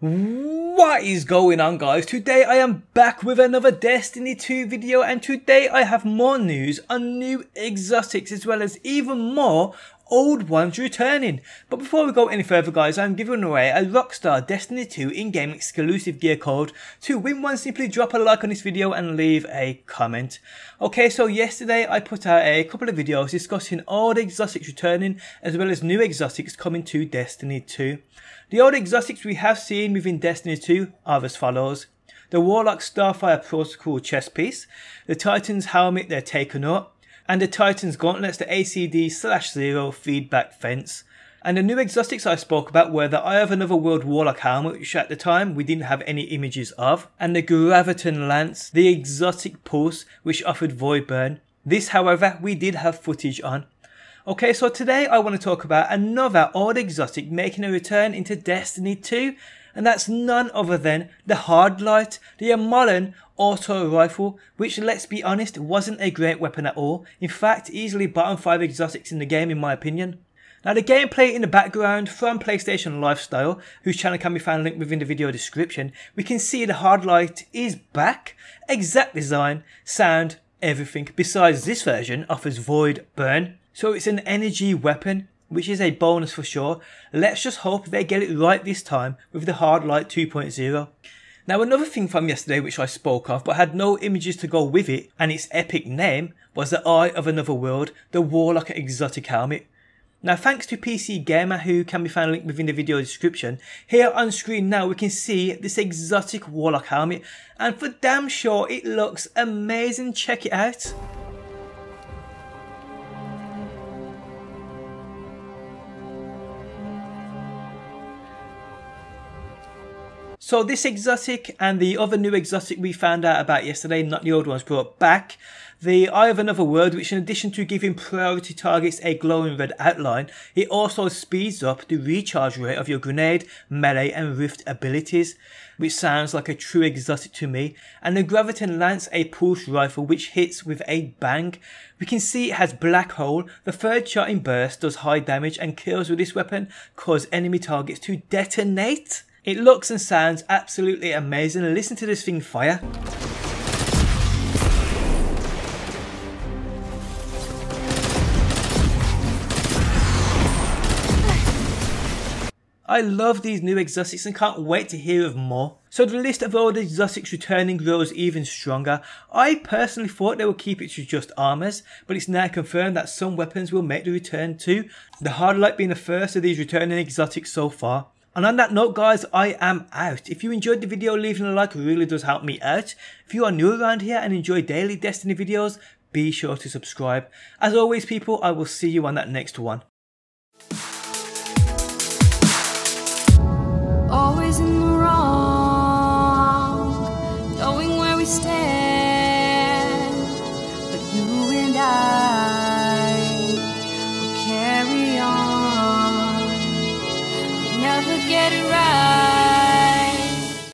What is going on guys? Today I am back with another Destiny 2 video and today I have more news on new exotics as well as even more old ones returning. But before we go any further guys, I'm giving away a Rockstar Destiny 2 in-game exclusive gear code. To win one, simply drop a like on this video and leave a comment. Okay, so yesterday I put out a couple of videos discussing old exotics returning as well as new exotics coming to Destiny 2. The old exotics we have seen within Destiny 2 are as follows. The Warlock Starfire Protocol chest piece, the Titan's helmet they're taken up, and the Titan's gauntlets the ACD slash zero feedback fence. And the new exotics I spoke about were the Eye of Another World Warlock helmet, which at the time we didn't have any images of, and the Graviton Lance, the exotic pulse, which offered void burn. This, however, we did have footage on. Okay, so today I want to talk about another old exotic making a return into Destiny 2, and that's none other than the Hardlight, the Omolon auto rifle, which let's be honest wasn't a great weapon at all, in fact easily bottom 5 exotics in the game in my opinion. Now the gameplay in the background from PlayStation Lifestyle, whose channel can be found linked within the video description, we can see the Hardlight is back, exact design, sound, everything, besides this version offers Void Burn, so it's an energy weapon, which is a bonus for sure. Let's just hope they get it right this time with the Hardlight 2.0. Now another thing from yesterday which I spoke of but had no images to go with it and its epic name was the Eye of Another World, the Warlock exotic helmet. Now thanks to PC Gamer who can be found linked within the video description, here on screen now we can see this exotic Warlock helmet and for damn sure it looks amazing, check it out. So this exotic and the other new exotic we found out about yesterday, not the old ones, brought back. The Eye of Another World, which in addition to giving priority targets a glowing red outline, it also speeds up the recharge rate of your grenade, melee and rift abilities, which sounds like a true exotic to me. And the Graviton Lance, a pulse rifle which hits with a bang. We can see it has Black Hole, the third shot in burst does high damage and kills with this weapon cause enemy targets to detonate. It looks and sounds absolutely amazing. Listen to this thing fire. I love these new exotics and can't wait to hear of more. So the list of old exotics returning grows even stronger. I personally thought they would keep it to just armors, but it's now confirmed that some weapons will make the return too. The Hardlight being the first of these returning exotics so far. And on that note guys, I am out. If you enjoyed the video, leaving a like really does help me out. If you are new around here and enjoy daily Destiny videos, be sure to subscribe. As always people, I will see you on that next one. Always in the wrong, knowing where we stand.